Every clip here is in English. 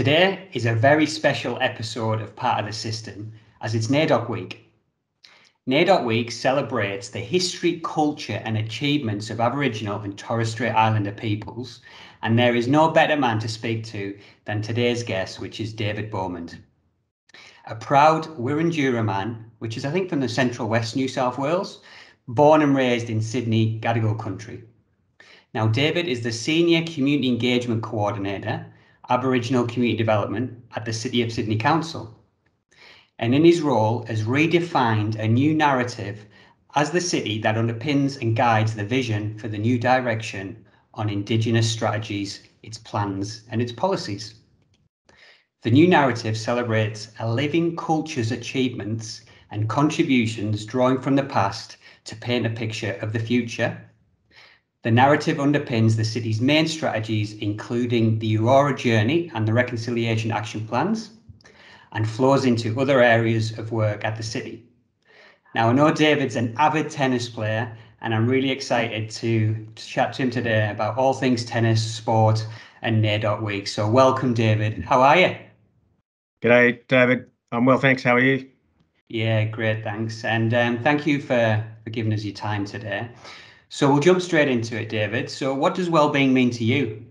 Today is a very special episode of Part of the System as it's NAIDOC Week. NAIDOC Week celebrates the history, culture, and achievements of Aboriginal and Torres Strait Islander peoples, and there is no better man to speak to than today's guest, which is David Beaumont. A proud Wurundjeri man, which is, I think, from the central west New South Wales, born and raised in Sydney, Gadigal country. Now, David is the Senior Community Engagement Coordinator, Aboriginal Community Development at the City of Sydney Council. And in his role, has redefined a new narrative as the city that underpins and guides the vision for the new direction on Indigenous strategies, its plans, and its policies. The new narrative celebrates a living culture's achievements and contributions drawing from the past to paint a picture of the future the narrative underpins the city's main strategies, including the Eora Journey and the Reconciliation Action Plans, and flows into other areas of work at the city. Now, I know David's an avid tennis player, and I'm really excited to, to chat to him today about all things tennis, sport, and NAIDOC Week. So, welcome, David. How are you? G'day, David. I'm well, thanks. How are you? Yeah, great, thanks. And um, thank you for, for giving us your time today. So we'll jump straight into it, David. So, what does well-being mean to you?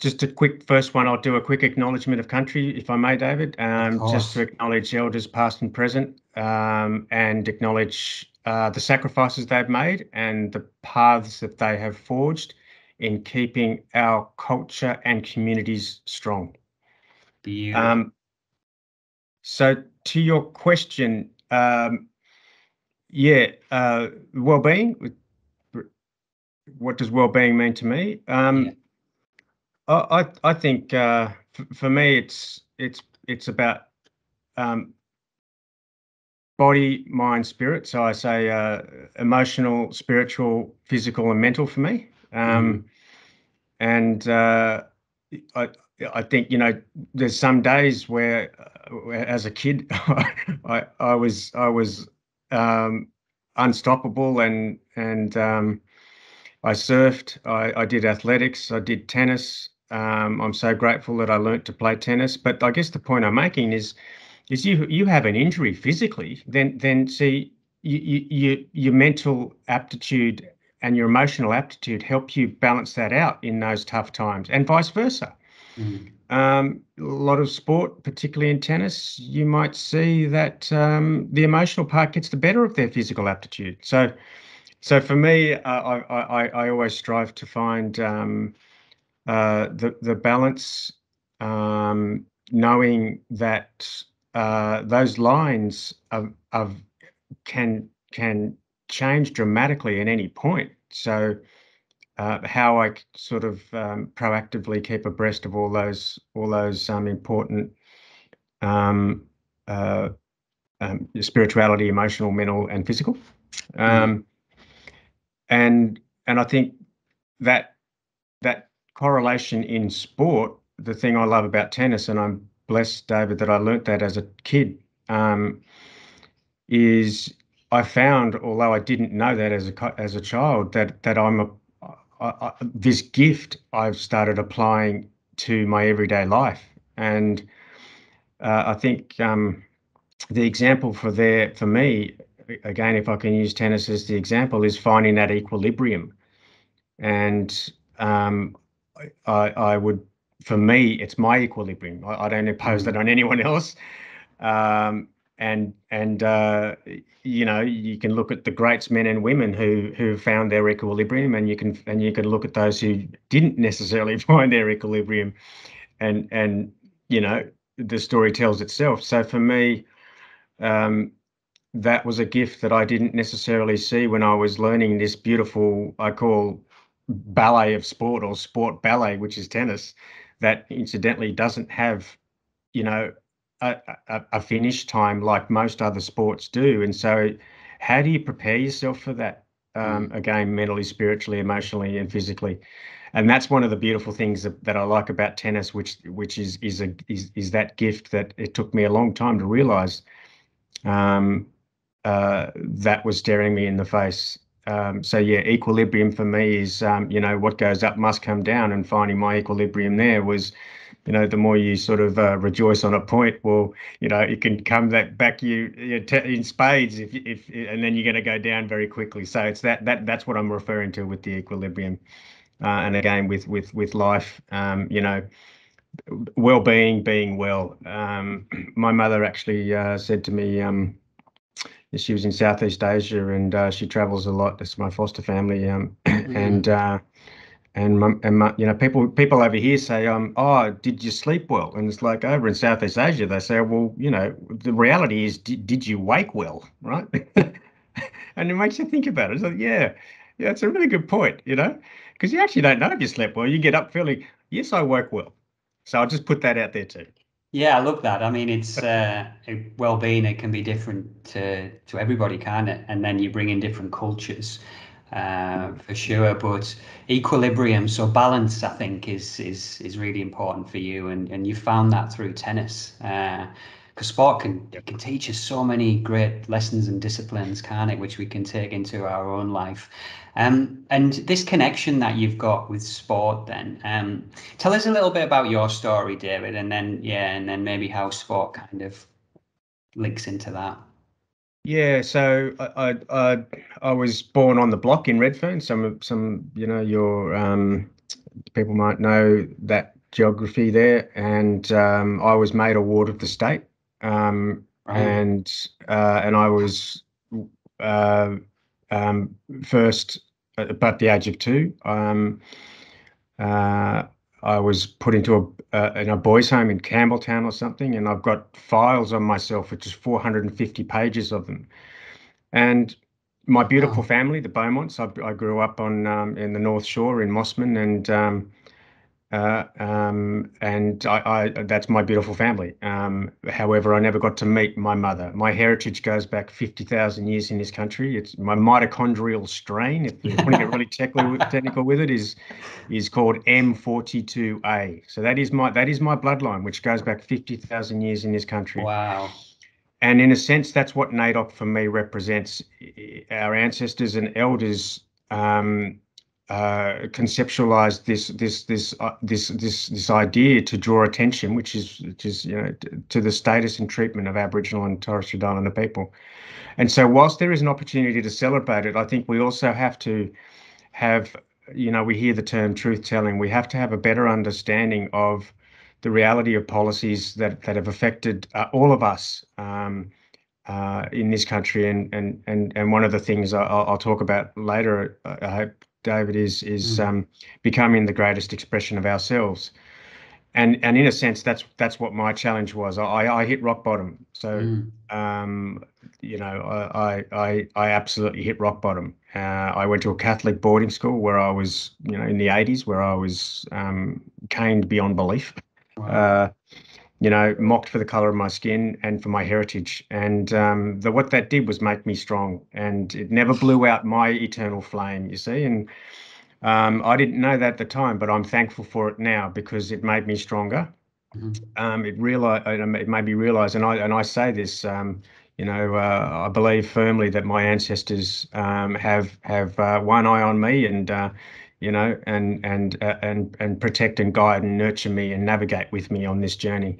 Just a quick first one. I'll do a quick acknowledgement of country, if I may, David. Um, just to acknowledge elders past and present, um, and acknowledge uh, the sacrifices they've made and the paths that they have forged in keeping our culture and communities strong. Um, so, to your question, um, yeah, uh, well-being what does well-being mean to me? Um, yeah. I I think uh, f- for me it's it's it's about um, body, mind, spirit. So I say uh, emotional, spiritual, physical, and mental for me. Um, mm. And uh, I I think you know there's some days where, uh, as a kid, I I was I was um, unstoppable and and um, I surfed, I, I did athletics, I did tennis. Um, I'm so grateful that I learnt to play tennis. But I guess the point I'm making is, is you you have an injury physically, then then see you, you, your mental aptitude and your emotional aptitude help you balance that out in those tough times, and vice versa. Mm. Um, a lot of sport, particularly in tennis, you might see that um, the emotional part gets the better of their physical aptitude. So so for me, uh, I, I, I always strive to find um, uh, the the balance, um, knowing that uh, those lines of, of can can change dramatically at any point. So uh, how I sort of um, proactively keep abreast of all those all those um, important um, uh, um, spirituality, emotional, mental, and physical. Um, and and I think that that correlation in sport, the thing I love about tennis, and I'm blessed, David, that I learnt that as a kid, um, is I found, although I didn't know that as a as a child, that that I'm a I, I, this gift I've started applying to my everyday life, and uh, I think um, the example for there for me again, if I can use tennis as the example, is finding that equilibrium. And um, I, I would, for me, it's my equilibrium. I, I don't impose that on anyone else. Um, and and uh, you know, you can look at the greats men and women who who found their equilibrium, and you can and you can look at those who didn't necessarily find their equilibrium, and and you know, the story tells itself. So for me, um, that was a gift that I didn't necessarily see when I was learning this beautiful, I call ballet of sport or sport ballet, which is tennis, that incidentally doesn't have, you know, a, a, a finish time like most other sports do. And so, how do you prepare yourself for that? Um, mm. again, mentally, spiritually, emotionally, and physically. And that's one of the beautiful things that, that I like about tennis, which which is is a is, is that gift that it took me a long time to realize. Um, uh, that was staring me in the face. Um, so yeah, equilibrium for me is um, you know what goes up must come down, and finding my equilibrium there was you know, the more you sort of uh, rejoice on a point, well, you know, it can come that back you, you know, in spades if if and then you're going to go down very quickly. So it's that that that's what I'm referring to with the equilibrium, uh, and again with with with life, um, you know, well-being, being well. Um, my mother actually uh, said to me. She was in Southeast Asia and uh, she travels a lot. That's my foster family, um, mm-hmm. and uh, and my, and my, you know people people over here say um oh did you sleep well? And it's like over in southeast asia they say well you know the reality is did, did you wake well? Right? And it makes you think about it. It's like yeah yeah it's a really good point you know? Because you actually don't know if you slept well. You get up feeling yes i woke well. So i'll just put that out there too yeah i love that i mean it's uh well-being it can be different to to everybody can it and then you bring in different cultures uh, for sure. But equilibrium, so balance, I think, is is is really important for you, and and you found that through tennis. Because sport can can teach us so many great lessons and disciplines, can it? Which we can take into our own life. Um, and this connection that you've got with sport, then, um, tell us a little bit about your story, David, and then yeah, and then maybe how sport kind of links into that. Yeah, so I, I I was born on the block in Redfern. Some some you know your um, people might know that geography there, and um, I was made a ward of the state, um, right. and uh, and I was uh, um, first about the age of two. Um, uh, I was put into a uh, in a boys' home in Campbelltown or something, and I've got files on myself, which is 450 pages of them. And my beautiful wow. family, the Beaumonts, I, I grew up on um, in the North Shore in Mosman, and um, uh, um, and I, I, that's my beautiful family. Um, however, I never got to meet my mother. My heritage goes back 50,000 years in this country. It's my mitochondrial strain, if you want to get really technical, technical with it, is is called M42A. So that is my that is my bloodline, which goes back 50,000 years in this country. Wow. And in a sense, that's what NAIDOC for me represents. Our ancestors and elders um, uh, conceptualized this this this uh, this this this idea to draw attention, which is which is you know to the status and treatment of Aboriginal and Torres Strait Islander people. And so, whilst there is an opportunity to celebrate it, I think we also have to have you know we hear the term truth telling. We have to have a better understanding of the reality of policies that that have affected uh, all of us. Um, uh, in this country, and and and and one of the things I'll, I'll talk about later, I hope David, is is mm. um, becoming the greatest expression of ourselves. And and in a sense, that's that's what my challenge was. I I hit rock bottom. So mm. um, you know, I I I absolutely hit rock bottom. Uh, I went to a Catholic boarding school where I was, you know, in the 80s, where I was um, caned beyond belief. Wow. Uh, you know, mocked for the color of my skin and for my heritage. And um, the, what that did was make me strong, and it never blew out my eternal flame. You see, and um, I didn't know that at the time, but I'm thankful for it now because it made me stronger. Mm-hmm. Um, it realize it made me realize, and I and I say this. Um, you know, uh, I believe firmly that my ancestors um, have have uh, one eye on me, and uh, you know, and and uh, and and protect and guide and nurture me and navigate with me on this journey.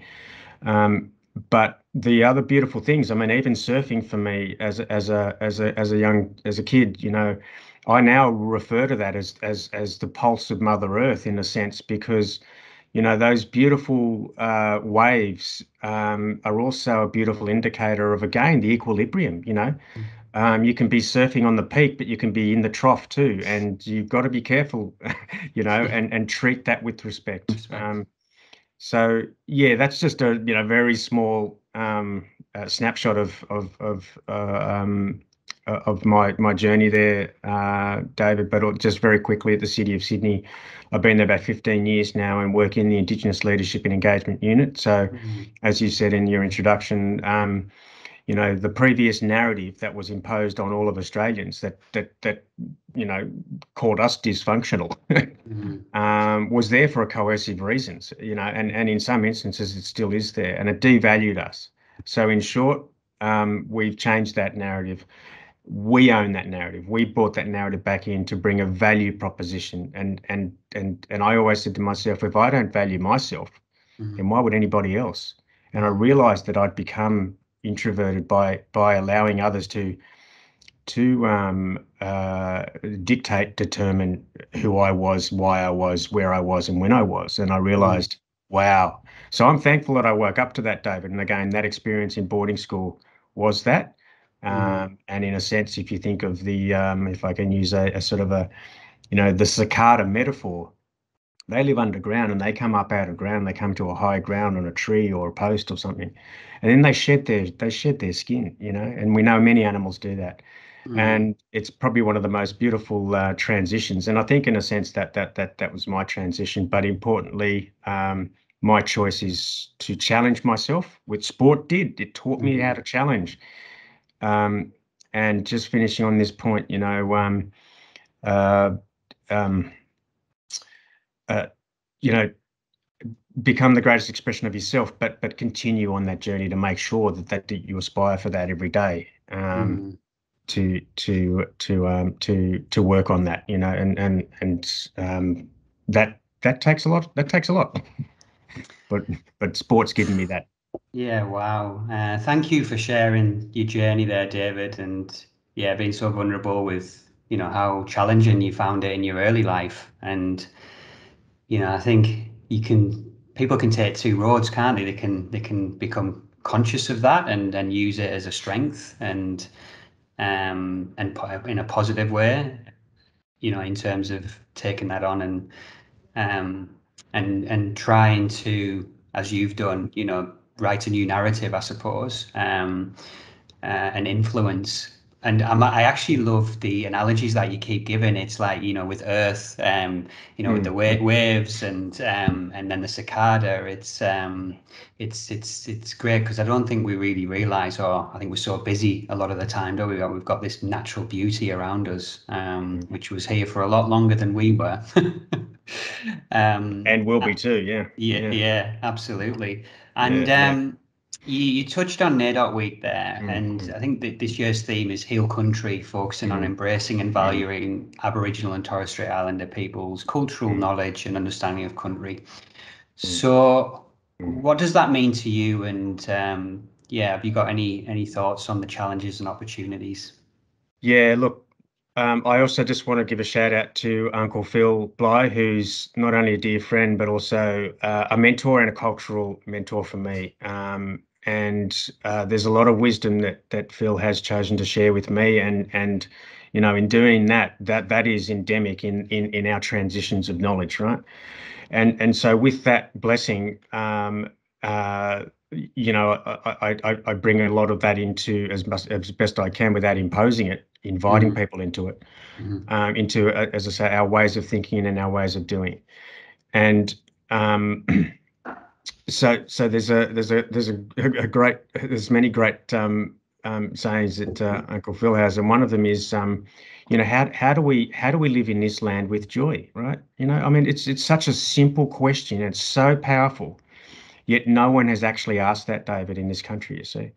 Um, but the other beautiful things, I mean, even surfing for me as as a as a as a young as a kid, you know, I now refer to that as as as the pulse of Mother Earth in a sense because you know those beautiful uh, waves um, are also a beautiful indicator of again the equilibrium you know mm. Um, you can be surfing on the peak, but you can be in the trough too, and you've got to be careful, you know, and and treat that with respect. respect. Um, so yeah, that's just a you know very small um, uh, snapshot of of of uh, um, uh, of my my journey there, uh, David. But just very quickly at the City of Sydney, I've been there about 15 years now and work in the Indigenous Leadership and Engagement Unit. So, mm-hmm. as you said in your introduction. You know the previous narrative that was imposed on all of Australians that that that you know called us dysfunctional mm-hmm. um, was there for a coercive reasons you know and and in some instances it still is there and it devalued us so in short um, we've changed that narrative we own that narrative we brought that narrative back in to bring a value proposition and and and and I always said to myself if I don't value myself mm-hmm. then why would anybody else? And I realized that I'd become introverted by by allowing others to to um, uh, dictate, determine who I was, why I was, where I was, and when I was. And I mm-hmm. realized, wow. So I'm thankful that I woke up to that, David. And again, that experience in boarding school was that. Mm-hmm. Um, mm. And in a sense, if you think of the, um, if I can use a, a, sort of a, you know, the cicada metaphor, they live underground and they come up out of ground. They come to a high ground on a tree or a post or something, and then they shed their they shed their skin. You know, and we know many animals do that. Mm. And it's probably one of the most beautiful uh, transitions. And I think, in a sense, that that that that was my transition. But importantly, um, my choice is to challenge myself, which sport did. It taught me how mm-hmm. to challenge. Um, and just finishing on this point, you know, um, uh, um, uh, you know, become the greatest expression of yourself, but but continue on that journey to make sure that that, that you aspire for that every day. Um, mm. To to to um, to to work on that, you know, and and and um, that that takes a lot. That takes a lot. but but sports given me that. Yeah, wow. Uh, thank you for sharing your journey there, David, and yeah, being so vulnerable with you know how challenging you found it in your early life, and you know, I think you can people can take two roads, can't they? They can they can become conscious of that and and use it as a strength and um and in a positive way, you know, in terms of taking that on and um and and trying to, as you've done, you know, write a new narrative, I suppose, um, uh, and influence and I actually love the analogies that you keep giving. It's like you know with Earth, um, you know mm. with the wa- waves and um, and then the cicada. It's um, it's it's it's great because I don't think we really realize, or I think we're so busy a lot of the time, don't we? We've got this natural beauty around us, um, hmm. which was here for a lot longer than we were. um, and will be too, yeah. Yeah, yeah, yeah absolutely. And yeah, um, you, you touched on NAIDOC Week there, mm-hmm. and I think that this year's theme is Heal Country, focusing mm-hmm. on embracing and valuing mm-hmm. Aboriginal and Torres Strait Islander people's cultural mm-hmm. knowledge and understanding of country. Mm-hmm. So, mm-hmm. what does that mean to you? And um, yeah, have you got any any thoughts on the challenges and opportunities? Yeah, look, um, I also just want to give a shout out to Uncle Phil Bly, who's not only a dear friend but also uh, a mentor and a cultural mentor for me. Um, and uh, there's a lot of wisdom that that Phil has chosen to share with me, and and you know in doing that, that that is endemic in in in our transitions of knowledge, right? And and so with that blessing, um, uh, you know, I, I I bring a lot of that into as much as best I can without imposing it, inviting mm-hmm. people into it, mm-hmm. um, into uh, as I say, our ways of thinking and our ways of doing, and um, so so there's a there's a there's a, a great there's many great um, um, sayings that uh, Uncle Phil has, and one of them is, um, you know, how how do we how do we live in this land with joy, right? You know, I mean, it's it's such a simple question, it's so powerful, yet no one has actually asked that, David, in this country. You see,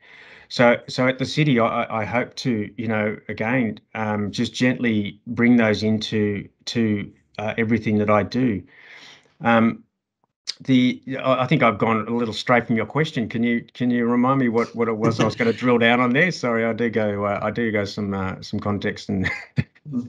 so so at the city, I, I hope to, you know, again, um, just gently bring those into to uh, everything that I do. Um, the I think I've gone a little straight from your question. Can you can you remind me what, what it was I was going to drill down on there? Sorry, I do go uh, I do go some uh, some context and.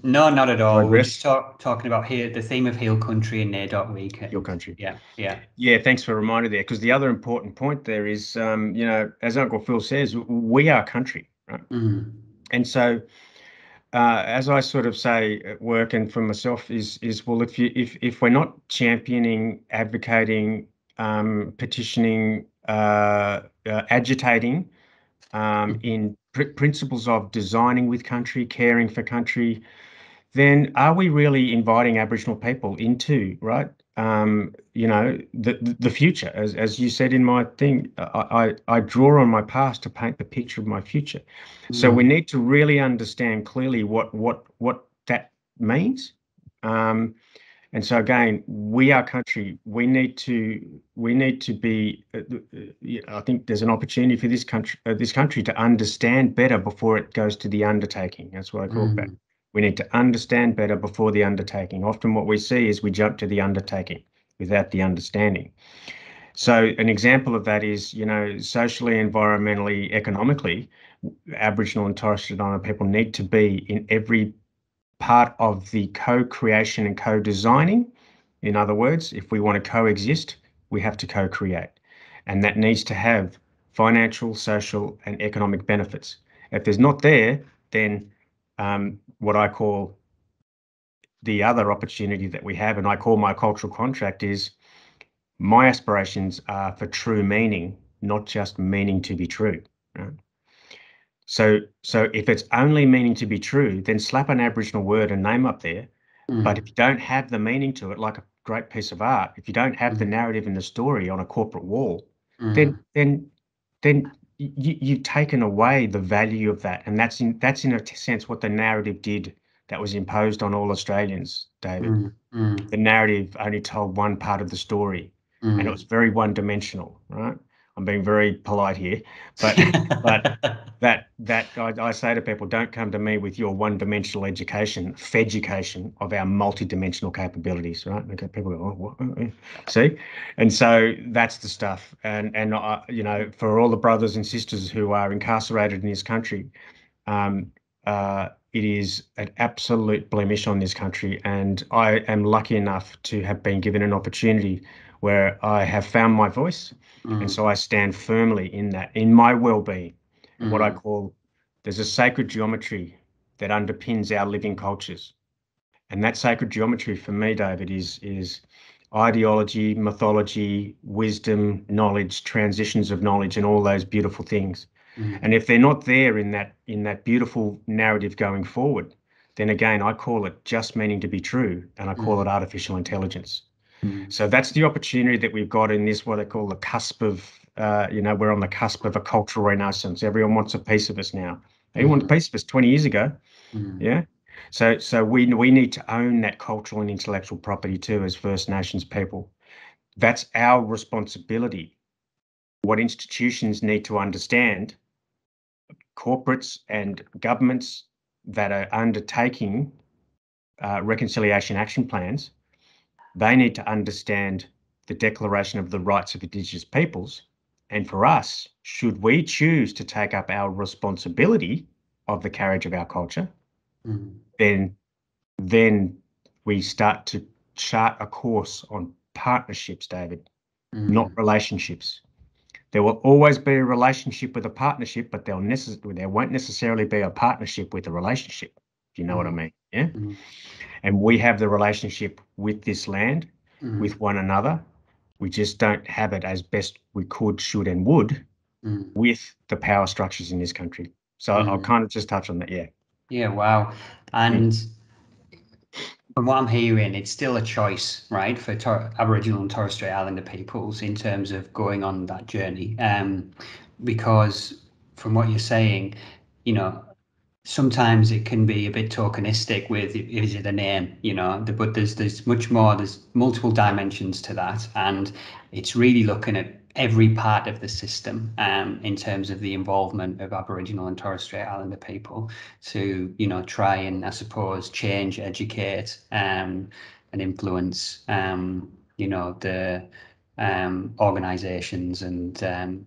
no, not at all. We're just talk, talking about here the theme of Heal Country and NAIDOC Week. Heal Country. Yeah, yeah, yeah. Thanks for a reminder there, because the other important point there is, um, you know, as Uncle Phil says, we are country, right? Mm-hmm. And so uh, as I sort of say at work and for myself is is well if you if if we're not championing, advocating, um, petitioning, uh, uh, agitating um, mm. in pr- principles of designing with country, caring for country, then are we really inviting Aboriginal people into right um, you know, the the future. As as you said in my thing, I, I, I draw on my past to paint the picture of my future. Mm. So we need to really understand clearly what what what that means. Um, and so again, we are country. We need to we need to be. Uh, uh I think there's an opportunity for this country uh, this country to understand better before it goes to the undertaking. That's what I call mm. that. We need to understand better before the undertaking. Often what we see is we jump to the undertaking without the understanding. So an example of that is, you know, socially, environmentally, economically, Aboriginal and Torres Strait Islander people need to be in every part of the co-creation and co-designing. In other words, if we want to coexist, we have to co-create. And that needs to have financial, social, and economic benefits. If there's not there, then um, what I call the other opportunity that we have, and I call my cultural contract, is my aspirations are for true meaning, not just meaning to be true. Right? So, so if it's only meaning to be true, then slap an Aboriginal word and name up there. Mm. But if you don't have the meaning to it, like a great piece of art, if you don't have mm. the narrative and the story on a corporate wall, mm. then then then you, you've taken away the value of that, and that's in that's in a sense what the narrative did that was imposed on all Australians, David. Mm, mm. The narrative only told one part of the story, mm. and it mm. was very one-dimensional, right? I'm being very polite here, but but that that I, I, say to people, don't come to me with your one-dimensional education, fed education of our multi-dimensional capabilities, right? Okay, people go, oh, what? see, and so that's the stuff. And and uh, you know, for all the brothers and sisters who are incarcerated in this country, um, uh, it is an absolute blemish on this country, and I am lucky enough to have been given an opportunity where I have found my voice. Mm. And so I stand firmly in that, in my well being, mm. what I mm. call there's a sacred geometry that underpins our living cultures. And that sacred geometry for me, David, is is ideology, mythology, wisdom, knowledge, transitions of knowledge, and all those beautiful things. Mm. And if they're not there in that in that beautiful narrative going forward, then again I call it just meaning to be true, and I call mm. it artificial intelligence. Mm. So that's the opportunity that we've got in this, what I call the cusp of, uh, you know, we're on the cusp of a cultural renaissance. Everyone wants a piece of us now. They mm. wanted a piece of us 20 years ago. Mm. Yeah. So, so we we need to own that cultural and intellectual property too, as First Nations people. That's our responsibility. What institutions need to understand, corporates and governments that are undertaking uh, reconciliation action plans they need to understand the Declaration of the Rights of Indigenous Peoples. And for us, should we choose to take up our responsibility of the carriage of our culture, mm. then then we start to chart a course on partnerships, David, mm. not relationships. There will always be a relationship with a partnership, but there'll necess- there won't necessarily be a partnership with a relationship. Do you know what I mm. mean? Yeah. Mm and we have the relationship with this land, mm. with one another. We just don't have it as best we could, should, and would mm. with the power structures in this country. So. I'll kind of just touch on that. Yeah. Yeah. Wow. And from what I'm hearing, it's still a choice, right, for Tor- Aboriginal and Torres Strait Islander peoples in terms of going on that journey. Um, because from what you're saying, you know, sometimes it can be a bit tokenistic with is it a name you know but there's there's much more there's multiple dimensions to that. And it's really looking at every part of the system um, in terms of the involvement of aboriginal and torres strait islander people to you know try and i suppose change educate um, and influence um, you know the um, organizations and um,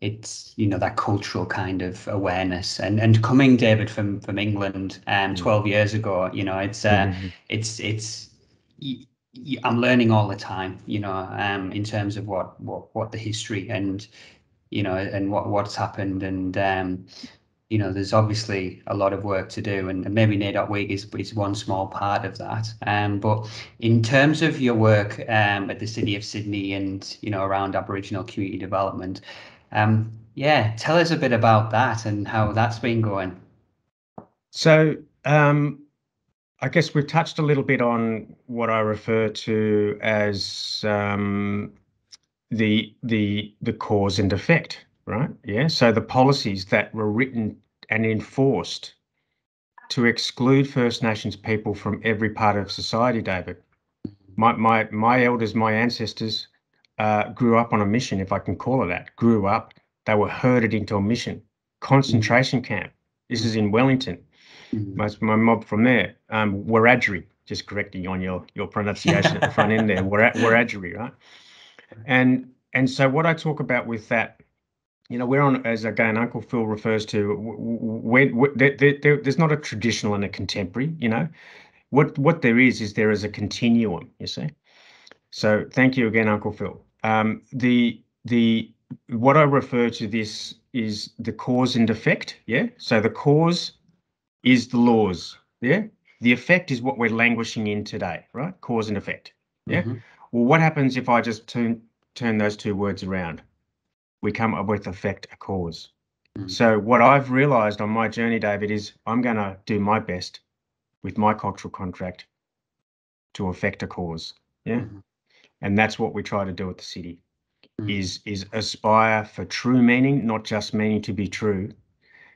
it's you know that cultural kind of awareness and and coming david from from england um mm. 12 years ago you know it's uh mm-hmm. it's it's i'm learning all the time you know um in terms of what what what the history and you know and what what's happened and um you know there's obviously a lot of work to do and, and maybe NAIDOC Week is, is one small part of that um but in terms of your work um at the city of sydney and you know around aboriginal community development um, yeah, tell us a bit about that and how that's been going. So, um, I guess we've touched a little bit on what I refer to as um, the the the cause and effect, right? Yeah. So the policies that were written and enforced to exclude First Nations people from every part of society, David. My my my elders, my ancestors, uh, grew up on a mission, if I can call it that. Grew up, they were herded into a mission, concentration mm-hmm. camp. This is in Wellington. Mm-hmm. My, my mob from there, um, Wiradjuri, just correcting on your your pronunciation at the front end there, Wiradjuri, right? And and so what I talk about with that, you know, we're on as again Uncle Phil refers to, there, there, there's not a traditional and a contemporary. You know, what what there is is there is a continuum. You see. So thank you again, Uncle Phil. Um, the the what I refer to this is the cause and effect. Yeah. So the cause is the laws. Yeah. The effect is what we're languishing in today, right? Cause and effect. Yeah. Mm-hmm. Well, what happens if I just turn turn those two words around? We come up with effect, a cause. Mm-hmm. So what I've realized on my journey, David, is I'm going to do my best with my cultural contract to affect a cause. Yeah. Mm-hmm. And that's what we try to do at the city mm. is is aspire for true meaning, not just meaning to be true.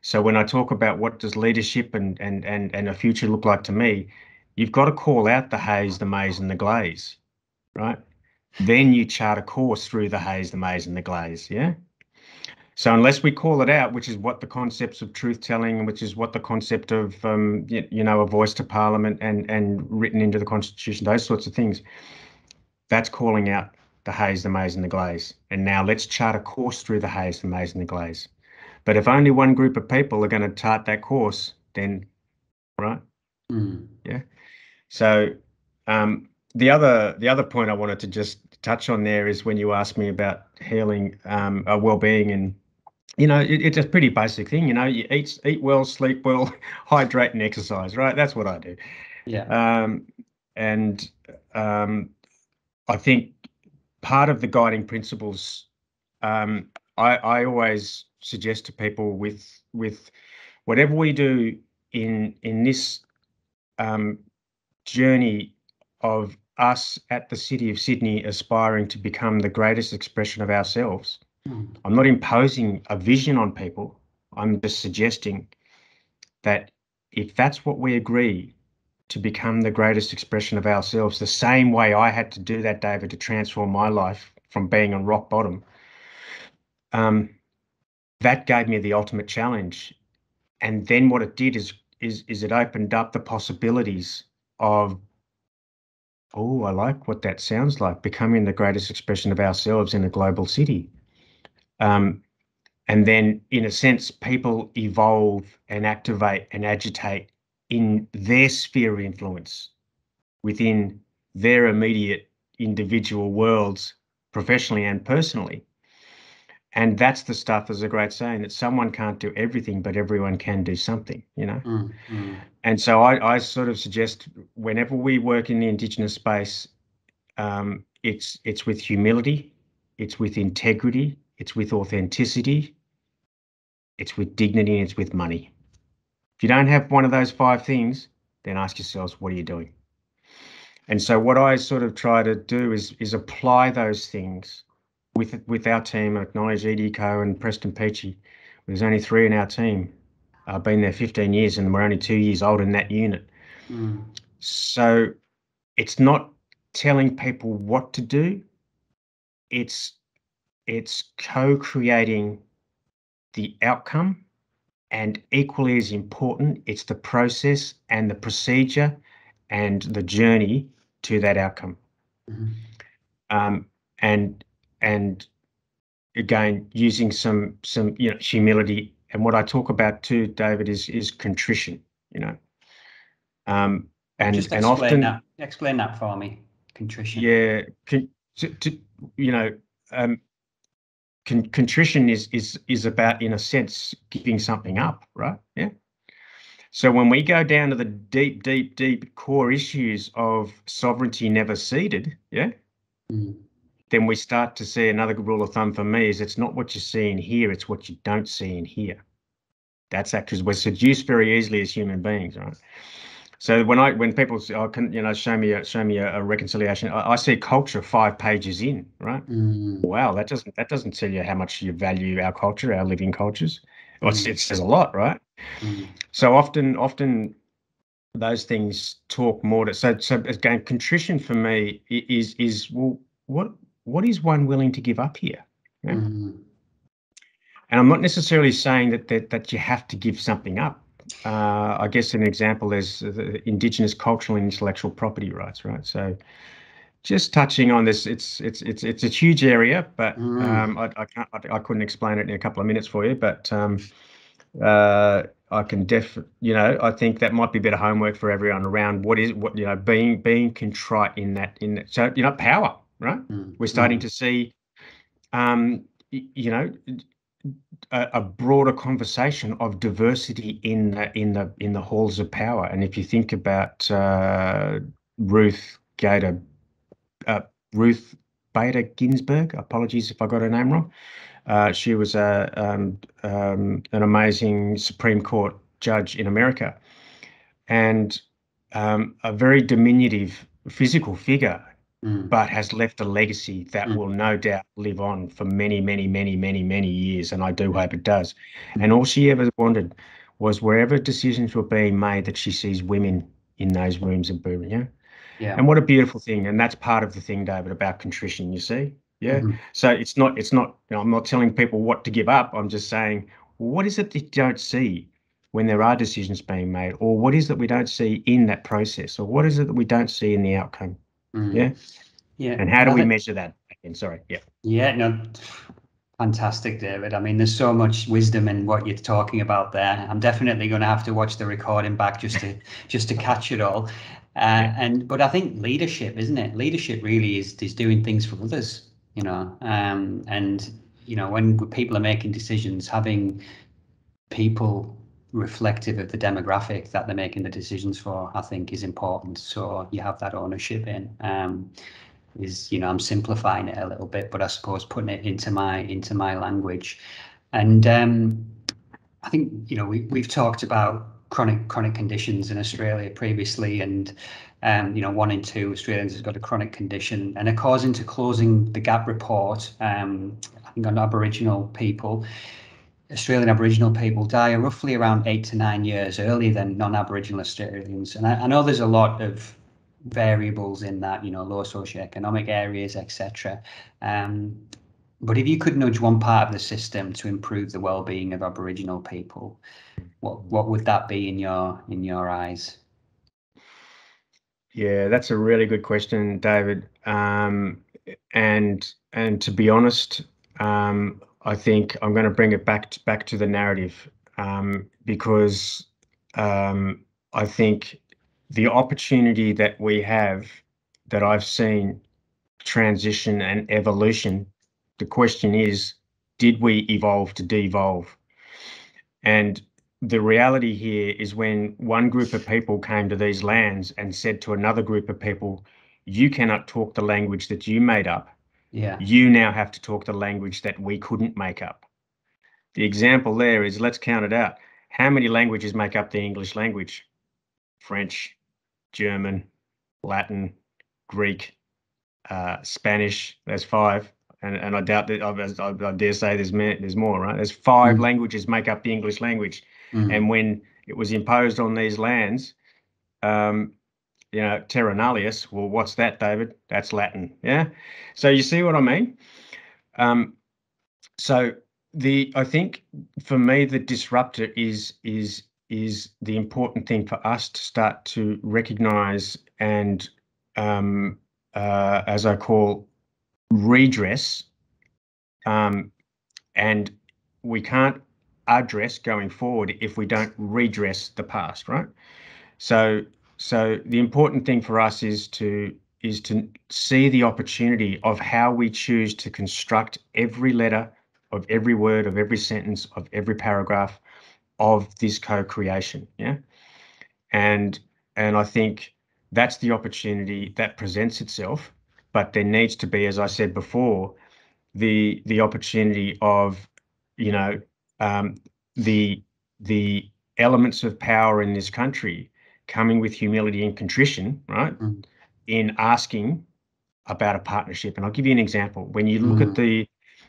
So when I talk about what does leadership and and and and a future look like to me, you've got to call out the haze, the maze, and the glaze, right? Then you chart a course through the haze, the maze, and the glaze. Yeah. So unless we call it out, which is what the concepts of truth telling, which is what the concept of um, you, you know a voice to parliament and and written into the constitution, those sorts of things, that's calling out the haze, the maze, and the glaze. And now let's chart a course through the haze, the maze, and the glaze. But if only one group of people are going to chart that course, then, right? Mm. Yeah. So um, the other the other point I wanted to just touch on there is when you asked me about healing, um, uh, well-being, and you know, it, it's a pretty basic thing. You know, you eat eat well, sleep well, hydrate, and exercise. Right? That's what I do. Yeah. Um, and um, I think part of the guiding principles um, I, I always suggest to people with with whatever we do in in this um, journey of us at the city of Sydney aspiring to become the greatest expression of ourselves. Mm. I'm not imposing a vision on people. I'm just suggesting that if that's what we agree to become the greatest expression of ourselves, the same way I had to do that, David, to transform my life from being on rock bottom. Um, that gave me the ultimate challenge. And then what it did is is is it opened up the possibilities of oh, I like what that sounds like, becoming the greatest expression of ourselves in a global city. Um, and then, in a sense, people evolve and activate and agitate in their sphere of influence within their immediate individual worlds, professionally and personally. And that's the stuff, there's a great saying that someone can't do everything, but everyone can do something, you know? Mm, mm. And so I, I, sort of suggest whenever we work in the Indigenous space, um, it's it's with humility, it's with integrity, it's with authenticity, it's with dignity, and it's with money. If you don't have one of those five things, then ask yourselves, what are you doing? And so what I sort of try to do is is apply those things with with our team. I acknowledge EDCO and Preston Peachy. There's only three in our team. I've been there 15 years and we're only two years old in that unit. Mm. So it's not telling people what to do. It's it's co-creating the outcome and equally as important, it's the process and the procedure and the journey to that outcome. Mm-hmm. Um, and and again, using some some you know humility. And what I talk about too, David, is is contrition. You know, um, and Just and often that. explain that for me. Contrition. Yeah, con- to, to, you know, um, con- contrition is is is about in a sense giving something up right? Yeah. So when we go down to the deep deep deep core issues of sovereignty never ceded yeah mm. then we start to see another good rule of thumb for me is it's not what you see in here it's what you don't see in here. That's that because we're seduced very easily as human beings right so when I when people say, "Oh, can you know show me a show me a, a reconciliation?" I, I, see culture five pages in, right? Mm. Wow, that doesn't that doesn't tell you how much you value our culture, our living cultures. Well, mm. it says a lot, right? Mm. So often, often those things talk more to. So so again, contrition for me is is well, what what is one willing to give up here? Yeah? Mm. And I'm not necessarily saying that, that that you have to give something up uh, I guess an example is the indigenous cultural and intellectual property rights, right? So just touching on this, it's it's it's it's a huge area, but mm. um, I, I can't I, I, couldn't explain it in a couple of minutes for you, but um, uh, I can def you know I think that might be a bit of homework for everyone around what is what you know being being contrite in that in that so you know power right. Mm. We're starting mm. to see, um, you know, a, a, broader conversation of diversity in the in the in the halls of power. And if you think about uh, Ruth Gator, uh, Ruth Bader Ginsburg, apologies if I got her name wrong. Uh, she was a um, um, an amazing Supreme Court judge in America, and um, a very diminutive physical figure Mm. but has left a legacy that mm. will no doubt live on for many, many, many, many, many years. And I do hope it does. Mm. And all she ever wanted was wherever decisions were being made that she sees women in those rooms of Bourbon. Yeah. Yeah. And what a beautiful thing. And that's part of the thing, David, about contrition, you see? Yeah. Mm-hmm. So it's not, it's not, you know, I'm not telling people what to give up. I'm just saying, what is it that you don't see when there are decisions being made? Or what is it that we don't see in that process? Or what is it that we don't see in the outcome? Mm. Yeah. Yeah. And how do we measure that? And sorry. Yeah. Yeah. No. Fantastic, David. I mean, there's so much wisdom in what you're talking about there. I'm definitely going to have to watch the recording back just to just to catch it all. Uh, yeah. And but I think leadership, isn't it? Leadership really is is doing things for others. You know, um, and you know when people are making decisions, having people reflective of the demographic that they're making the decisions for, I think is important. So you have that ownership in. Um, is you know I'm simplifying it a little bit, but I suppose putting it into my into my language, and um, I think you know we we've talked about chronic chronic conditions in Australia previously, and um, you know one in two Australians has got a chronic condition, and according to closing the gap report, um, I think on Aboriginal people. Australian Aboriginal people die roughly around eight to nine years earlier than non-Aboriginal Australians. And I, I know there's a lot of variables in that, you know, low socioeconomic areas, etc. Um, but if you could nudge one part of the system to improve the well-being of Aboriginal people, what what would that be in your in your eyes? Yeah, that's a really good question, David. Um, and and to be honest, um, I think I'm going to bring it back to, back to the narrative um, because um, I think the opportunity that we have, that I've seen transition and evolution. The question is, did we evolve to devolve? And the reality here is when one group of people came to these lands and said to another group of people, you cannot talk the language that you made up yeah. You now have to talk the language that we couldn't make up. The example there is let's count it out. How many languages make up the English language? French, German, Latin, Greek, uh, Spanish. There's five. And, and I doubt that I, I, dare say there's there's more, right? There's 5 mm. languages make up the English language, mm. and when it was imposed on these lands, um, you know, terra nullius. Well, what's that, David? That's Latin. Yeah. So you see what I mean? Um, so the I think for me the disruptor is is is the important thing for us to start to recognize and um, uh, as I call redress um, and we can't address going forward if we don't redress the past right so so the important thing for us is to is to see the opportunity of how we choose to construct every letter of every word of every sentence of every paragraph of this co-creation yeah? And and i think that's the opportunity that presents itself but there needs to be as i said before the the opportunity of you know um, the the elements of power in this country coming with humility and contrition, right? Mm. In asking about a partnership. And I'll give you an example. When you look mm. at the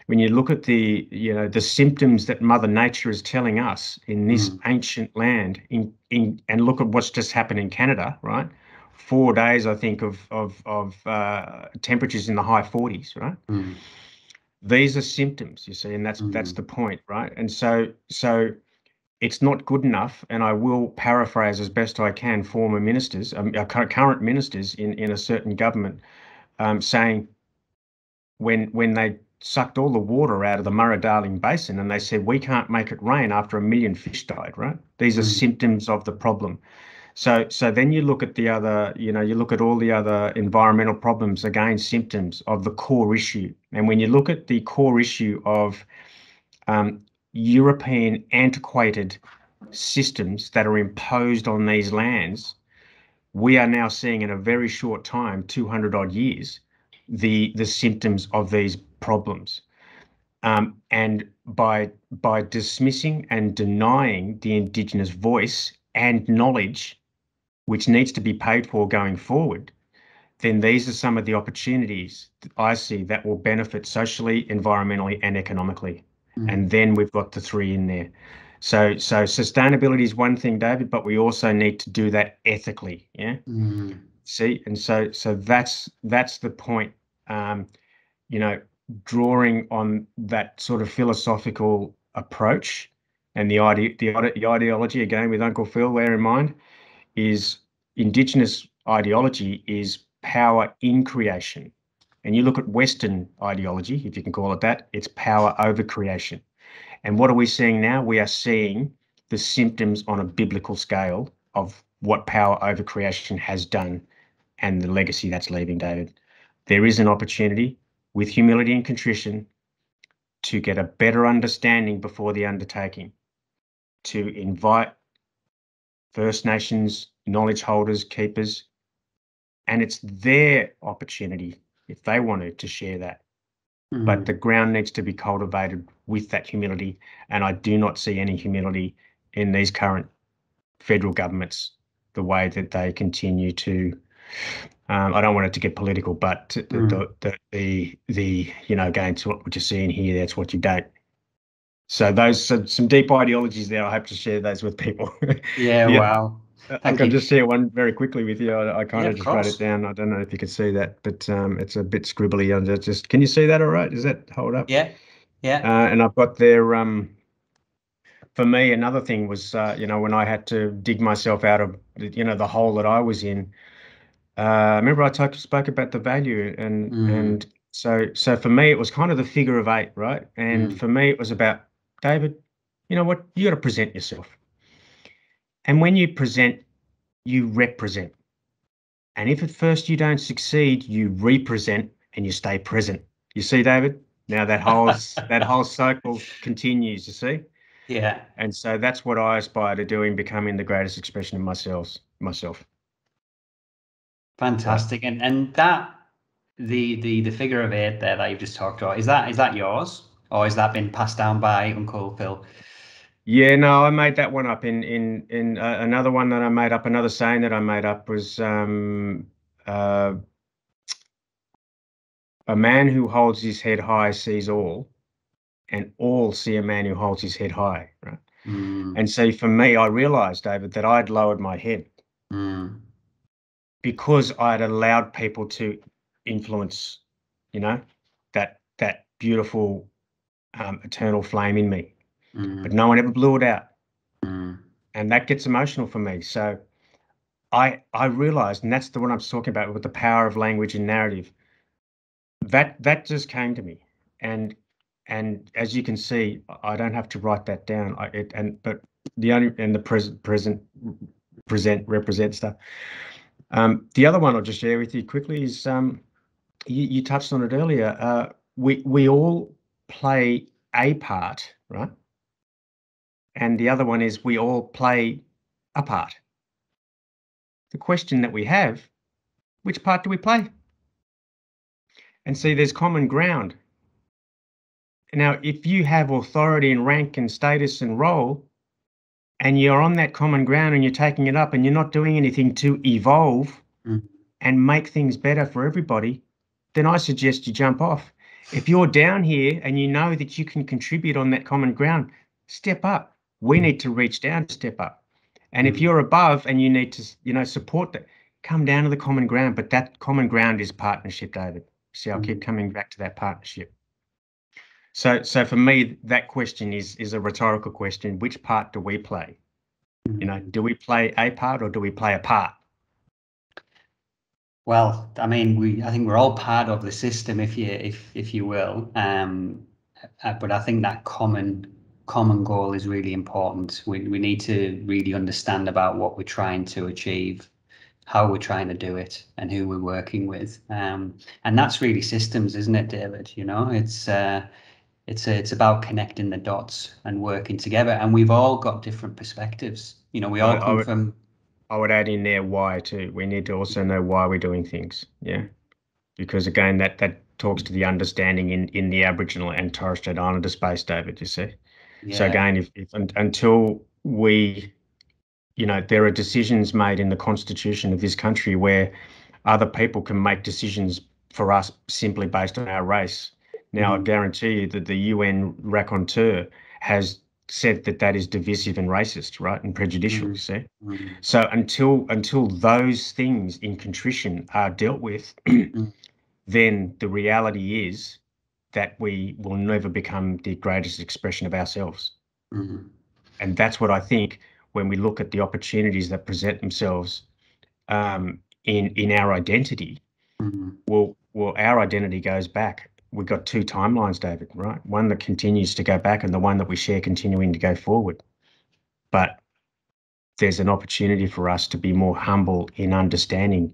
when you look at the you know the symptoms that Mother Nature is telling us in this mm. ancient land, in in and look at what's just happened in Canada, right? Four days, I think, of of of uh, temperatures in the high 40s, right? Mm. These are symptoms, you see, and that's that's mm. the point, right? And so so it's not good enough, and I will paraphrase as best I can former ministers, um, current ministers in, in a certain government, um, saying when when they sucked all the water out of the Murray-Darling Basin and they said we can't make it rain after a million fish died. Right? These are mm. symptoms of the problem. So so then you look at the other, you know, you look at all the other environmental problems, again, symptoms of the core issue. And when you look at the core issue of um, European antiquated systems that are imposed on these lands, we are now seeing in a very short time, 200 odd years, the the symptoms of these problems. Um, and by by dismissing and denying the Indigenous voice and knowledge, which needs to be paid for going forward, then these are some of the opportunities I see that will benefit socially, environmentally, and economically. Mm. And then we've got the three in there. So so sustainability is one thing, David, but we also need to do that ethically. Yeah. Mm. See, and so so that's that's the point. Um, you know, drawing on that sort of philosophical approach and the ide- the, the ideology again with Uncle Phil there in mind is Indigenous ideology is power in creation. And you look at Western ideology, if you can call it that, it's power over creation. And what are we seeing now? We are seeing the symptoms on a biblical scale of what power over creation has done and the legacy that's leaving, David. There is an opportunity with humility and contrition to get a better understanding before the undertaking, to invite First Nations knowledge holders, keepers, and it's their opportunity if they wanted to share that. Mm-hmm. But the ground needs to be cultivated with that humility. And I do not see any humility in these current federal governments, the way that they continue to. Um, I don't want it to get political, but mm. the, the, the the you know again to what you're seeing here, that's what you don't. So those some, some deep ideologies there. I hope to share those with people. Yeah, yeah. wow. I can just share one very quickly with you. I, I kind yeah, of just wrote it down. I don't know if you can see that, but um, it's a bit scribbly. Under just can you see that? All right, does that hold up? Yeah, yeah. Uh, and I've got there. Um, for me, another thing was, uh, you know, when I had to dig myself out of, you know, the hole that I was in. Uh, remember, I talked spoke about the value, and mm. and so so for me, it was kind of the figure of eight, right? And mm. for me, it was about David. You know what? You got to present yourself and when you present, you represent. And if at first you don't succeed, you represent and you stay present. You see, David? Now that whole that whole cycle continues, you see? Yeah. And so that's what I aspire to doing, becoming the greatest expression of myself myself. Fantastic. And and that the the the figure of eight there that you've just talked about, is that is that yours? Or has that been passed down by Uncle Phil? Yeah, no, I made that one up. In in in uh, another one that I made up, another saying that I made up was um, uh, a man who holds his head high sees all, and all see a man who holds his head high. Right. Mm. And so for me, I realized, David, that I'd lowered my head mm. because I'd allowed people to influence, you know, that that beautiful um, eternal flame in me mm. but no one ever blew it out. Mm. And that gets emotional for me. So I I realized, and that's the one I'm talking about with the power of language and narrative. That that just came to me, and and as you can see, I don't have to write that down. I, it, and but the only and the present present present represent stuff. Um, the other one I'll just share with you quickly is um, you, you touched on it earlier. Uh, we we all play a part, right? And the other one is we all play a part. The question that we have, which part do we play? And see, there's common ground. Now, if you have authority and rank and status and role, and you're on that common ground and you're taking it up and you're not doing anything to evolve mm. and make things better for everybody, then I suggest you jump off. If you're down here and you know that you can contribute on that common ground, step up we need to reach down to step up. And if mm. you're above and you need to, you know, support that, come down to the common ground. But that common ground is partnership, David. See, I'll keep mm. coming back to that partnership. So, so for me, that question is is a rhetorical question. Which part do we play? You know, do we play a part or do we play a part? Well, I mean, we I think we're all part of the system, if you if if you will. Um, uh, but I think that common common goal is really important. We we need to really understand about what we're trying to achieve, how we're trying to do it, and who we're working with. Um, and that's really systems, isn't it, David? You know, it's uh, it's a, it's about connecting the dots and working together. And we've all got different perspectives. You know, we all I- I come would- from I would add in there why too. We need to also know why we're doing things. Yeah, because again, that that talks to the understanding in in the Aboriginal and Torres Strait Islander space, David. You see. So again, if, if until we, you know, there are decisions made in the constitution of this country where other people can make decisions for us simply based on our race. Now, I Mhm. guarantee you that the UN rapporteur has said that that is divisive and racist, right, and prejudicial. You see. Mm, So until until those things in contrition are dealt with, then the reality is that we will never become the greatest expression of ourselves. mhm, And that's what I think when we look at the opportunities that present themselves um, in in our identity. mhm. Well, well, our identity goes back. We've got two timelines, David, right? One that continues to go back, and the one that we share continuing to go forward. But there's an opportunity for us to be more humble in understanding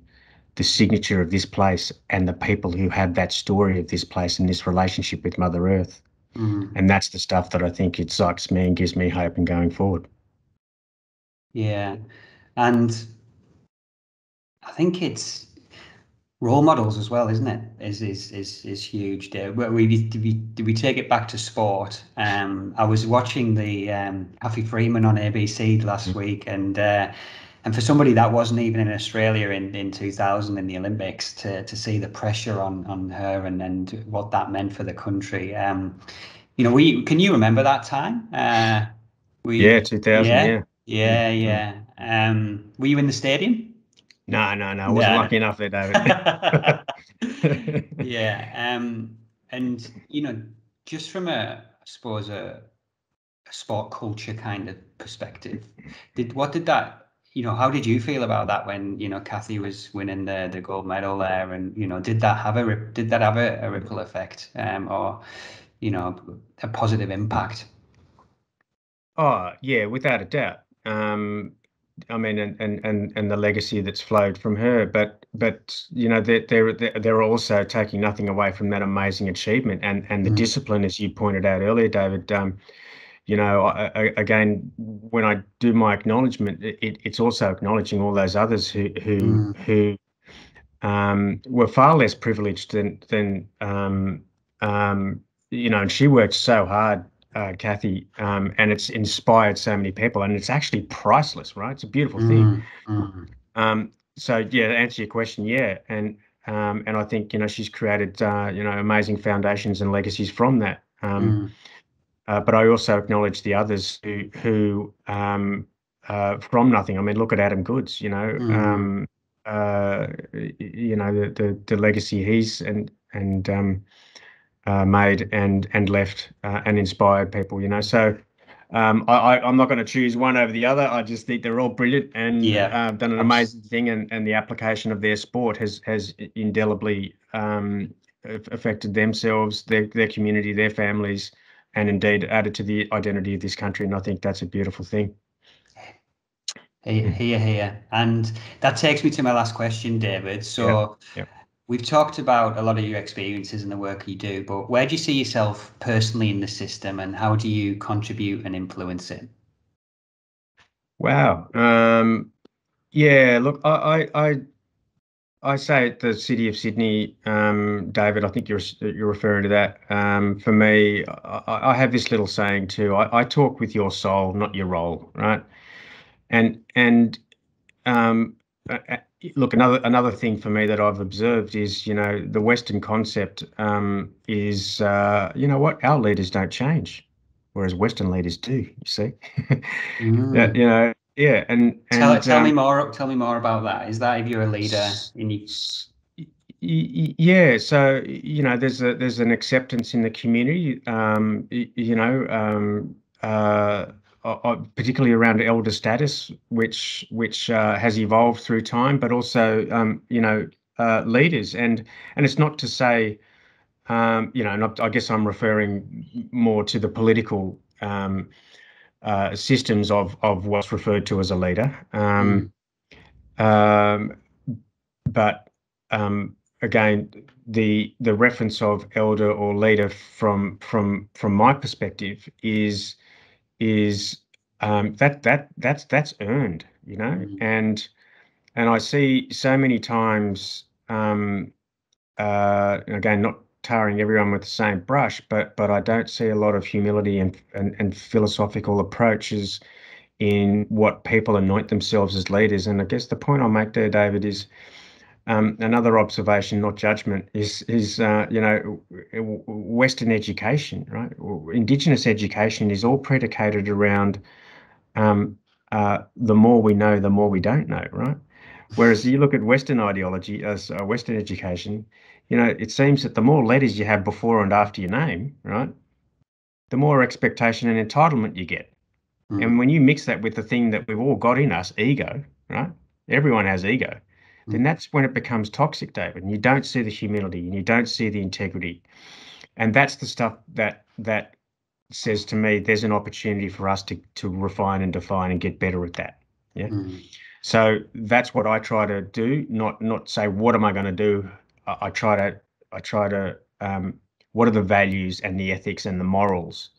the signature of this place and the people who have that story of this place and this relationship with Mother Earth. Mhm. And that's the stuff that I think excites me and gives me hope in going forward. Yeah, and I think it's role models as well, isn't it? Is is is is huge. There, Where we did we did we take it back to sport? Um, I was watching the um, Cathy Freeman on ABC last week, and uh, and for somebody that wasn't even in Australia in, in 2000 in the Olympics, to to see the pressure on on her and and what that meant for the country. Um, you know, we can you remember that time? Uh, we, Yeah, 2000. Yeah. Yeah. yeah, yeah. Um, were you in the stadium? No, no, no. I wasn't No. lucky enough there, David. yeah. Um, and you know, just from a, I suppose a, a sport culture kind of perspective, did what did that? You know, how did you feel about that when you know Cathy was winning the the gold medal there, and you know, did that have a rip- did that have a, a ripple effect, um, or you know, a positive impact? Oh, yeah, without a doubt. Um, I mean, and, and and and the legacy that's flowed from her, but but you know, they're they're they're they're also taking nothing away from that amazing achievement and and the Mm. discipline, as you pointed out earlier, David. Um, you know, I, I, again, when I do my acknowledgement, it, it- it's also acknowledging all those others who who Mm. who um, were far less privileged than than um, um, you know, and she worked so hard, uh, Cathy, um, and it's inspired so many people, and it's actually priceless, right? It's a beautiful thing. Mm, mm, Um, so yeah, to answer your question, yeah, and um, and I think you know she's created uh, you know amazing foundations and legacies from that. Mm, uh, but I also acknowledge the others who who um, uh, from nothing. I mean, look at Adam Goodes. You know, Mhm. um, uh, you know the, the the legacy he's and and um, uh, made and and left uh, and inspired people. You know, so. Um, I, I, I'm not going to choose one over the other. I just think they're all brilliant and Yeah, uh, done an amazing thing, and, and the application of their sport has has indelibly um, affected themselves, their their community, their families, and indeed added to the identity of this country. And I think that's a beautiful thing. Here, here, here. And that takes me to my last question, David. So yeah. we've talked about a lot of your experiences and the work you do, but where do you see yourself personally in the system and how do you contribute and influence it? Wow. Um, yeah. Look, I, I, I, I say at the city of Sydney, um, David. I think you're you're referring to that. Um, for me, I, I have this little saying too. I, I talk with your soul, not your role, right? And and um, look, another another thing for me that I've observed is, you know, the Western concept um, is, uh, you know, what our leaders don't change, whereas Western leaders do. You see, Yeah, you know, yeah, and and Tell, tell me um, more. Tell me more about that. Is that if you're a leader in you? Yeah, so you know, there's a there's an acceptance in the community, um, you know, um, uh, uh, particularly around elder status, which which uh, has evolved through time, but also, um, you know, uh, leaders, and and it's not to say, um, you know, and I guess I'm referring more to the political um, uh, systems of of what's referred to as a leader. Um, mm. um, but um, again, the the reference of elder or leader from from from my perspective is is um, that that that's that's earned, you know, mm. and and I see so many times. Um, uh, again, not tarring everyone with the same brush, but but I don't see a lot of humility and and, and philosophical approaches in what people anoint themselves as leaders. And I guess the point I'll make there, David, is um, another observation, not judgment, is is uh, you know Western education, right? Indigenous education is all predicated around um, uh, the more we know, the more we don't know, right? Whereas you look at Western ideology as uh, Western education, you know, it seems that the more letters you have before and after your name, right, the more expectation and entitlement you get. Mm. And when you mix that with the thing that we've all got in us, ego, right? Everyone has ego then that's when it becomes toxic, David. And you don't see the humility and you don't see the integrity. And that's the stuff that that says to me there's an opportunity for us to to refine and define and get better at that. Yeah. Mm. So that's what I try to do, not not say what am I going to do. I, I, try to I try to um, what are the values and the ethics and the morals,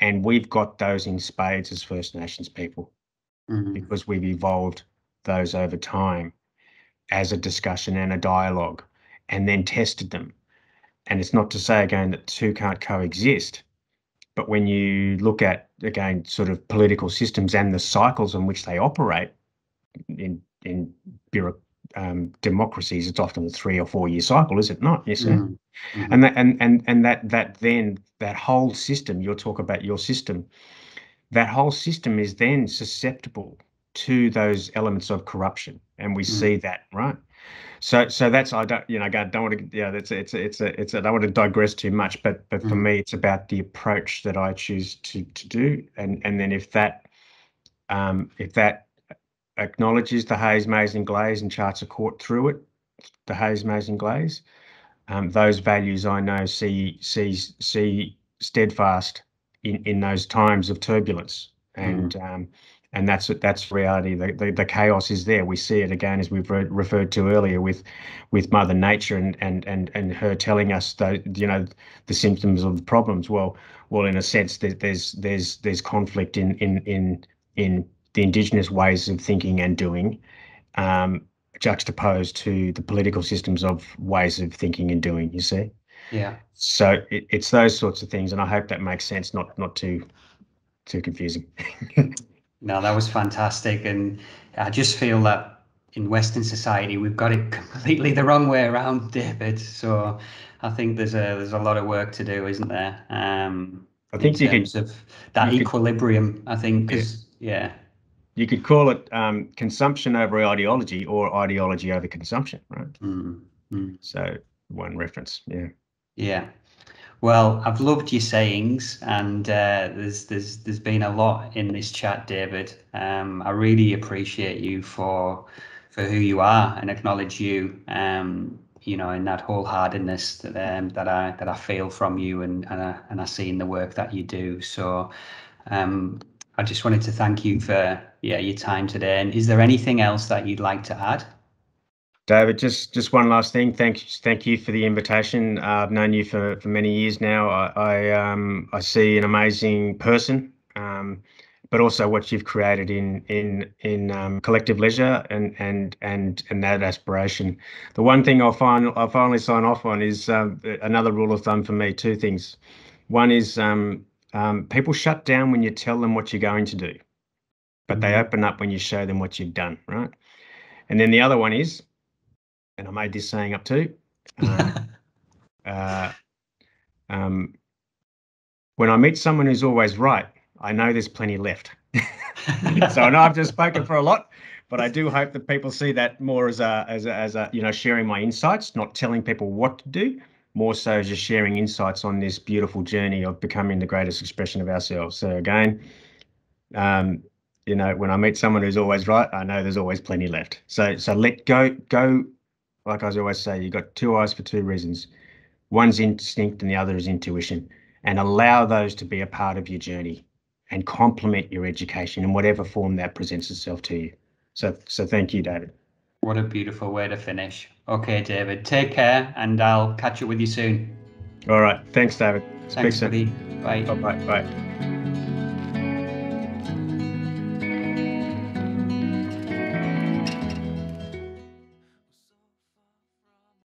and we've got those in spades as First Nations people mm. because we've evolved those over time as a discussion and a dialogue and then tested them. And it's not to say again that two can't coexist, but when you look at again sort of political systems and the cycles in which they operate in in bureau, um, democracies, it's often a three or four year cycle, is it not? Yes, mm -hmm. and that and and and that that then that whole system you'll talk about your system, that whole system is then susceptible to those elements of corruption, and we mm. see that right. So, so that's I don't you know I don't want to yeah that's it's it's a it's a, I don't want to digress too much, but but for mm. me it's about the approach that I choose to to do, and and then if that um, if that acknowledges the Hayes, Mayes and Glaze and charts a court through it, the Hayes, Mayes and Glaze, um, those values I know see see see steadfast in in those times of turbulence, and mm. um, and that's that's reality. The, the, the chaos is there. We see it again, as we've re- referred to earlier, with with Mother Nature and and and and her telling us that you know the symptoms of the problems. Well, well, in a sense, there's there's there's conflict in in in in the indigenous ways of thinking and doing, um, juxtaposed to the political systems of ways of thinking and doing. You see. Yeah. So it, it's those sorts of things, and I hope that makes sense. Not not too too confusing. No, that was fantastic. And I just feel that in Western society, we've got it completely the wrong way around, David. So I think there's a there's a lot of work to do, isn't there? Um, I think in you terms could, of that equilibrium. Could, I think because yeah. yeah. You could call it um, consumption over ideology or ideology over consumption, right? Mm, mm. So one reference, yeah. Yeah. Well, I've loved your sayings, and uh, there's there's there's been a lot in this chat, David. Um, I really appreciate you for for who you are and acknowledge you. Um, you know, in that wholeheartedness that um, that I that I feel from you, and and I, and I see in the work that you do. So, um, I just wanted to thank you for yeah your time today. And is there anything else that you'd like to add? David, just just one last thing. Thank thank you for the invitation. Uh, I've known you for, for many years now. I I, um, I see an amazing person, um, but also what you've created in in in um, collective leisure and and and and that aspiration. The one thing I'll find I'll finally sign off on is um, another rule of thumb for me. Two things. One is um, um, people shut down when you tell them what you're going to do, but they mm-hmm. open up when you show them what you've done. Right. And then the other one is and I made this saying up too. Um, uh, um, when I meet someone who's always right, I know there's plenty left. so I know I've just spoken for a lot, but I do hope that people see that more as a as a, as a you know sharing my insights, not telling people what to do, more so just sharing insights on this beautiful journey of becoming the greatest expression of ourselves. So again, um, you know, when I meet someone who's always right, I know there's always plenty left. So so let go go like I always say, you've got two eyes for two reasons. One's instinct and the other is intuition. And allow those to be a part of your journey and complement your education in whatever form that presents itself to you. So, so thank you, David. What a beautiful way to finish. Okay, David, take care and I'll catch up with you soon. All right. Thanks, David. Thanks, buddy. Bye. Bye-bye. Bye.